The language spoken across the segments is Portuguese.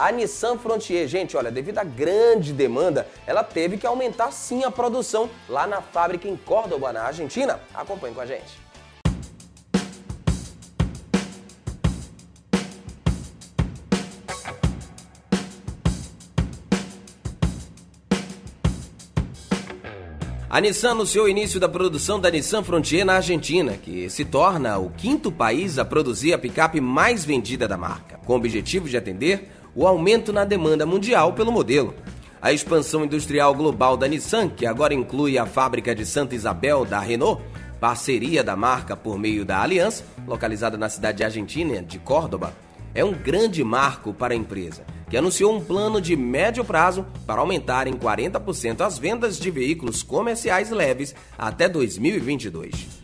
a Nissan Frontier. Gente, olha, devido à grande demanda, ela teve que aumentar sim a produção lá na fábrica em Córdoba, na Argentina. Acompanhe com a gente. A Nissan anunciou o início da produção da Nissan Frontier na Argentina, que se torna o quinto país a produzir a picape mais vendida da marca, com o objetivo de atender o aumento na demanda mundial pelo modelo. A expansão industrial global da Nissan, que agora inclui a fábrica de Santa Isabel da Renault, parceria da marca por meio da Aliança, localizada na cidade argentina de Córdoba, é um grande marco para a empresa, que anunciou um plano de médio prazo para aumentar em 40% as vendas de veículos comerciais leves até 2022.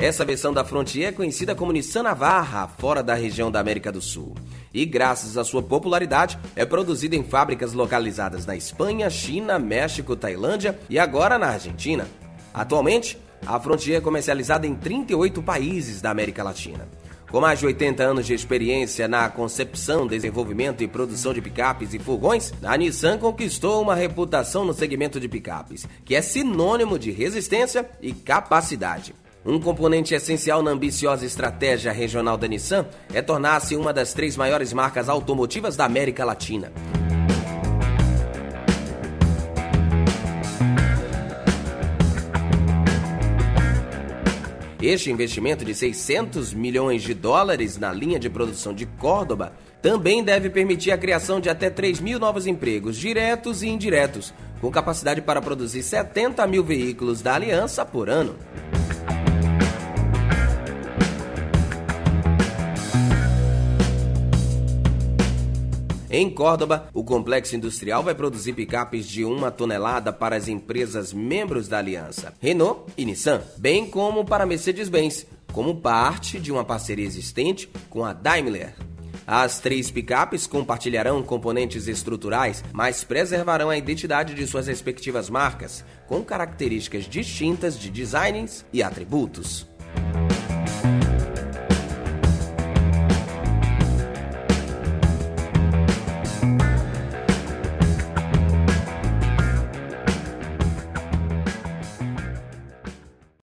Essa versão da Frontier é conhecida como Nissan Navarra, fora da região da América do Sul. E graças à sua popularidade, é produzida em fábricas localizadas na Espanha, China, México, Tailândia e agora na Argentina. Atualmente, a Frontier é comercializada em 38 países da América Latina. Com mais de 80 anos de experiência na concepção, desenvolvimento e produção de picapes e furgões, a Nissan conquistou uma reputação no segmento de picapes, que é sinônimo de resistência e capacidade. Um componente essencial na ambiciosa estratégia regional da Nissan é tornar-se uma das três maiores marcas automotivas da América Latina. Este investimento de 600 milhões de dólares na linha de produção de Córdoba também deve permitir a criação de até 3 mil novos empregos, diretos e indiretos, com capacidade para produzir 70 mil veículos da aliança por ano. Em Córdoba, o complexo industrial vai produzir picapes de uma tonelada para as empresas membros da aliança, Renault e Nissan, bem como para Mercedes-Benz, como parte de uma parceria existente com a Daimler. As três picapes compartilharão componentes estruturais, mas preservarão a identidade de suas respectivas marcas, com características distintas de designs e atributos.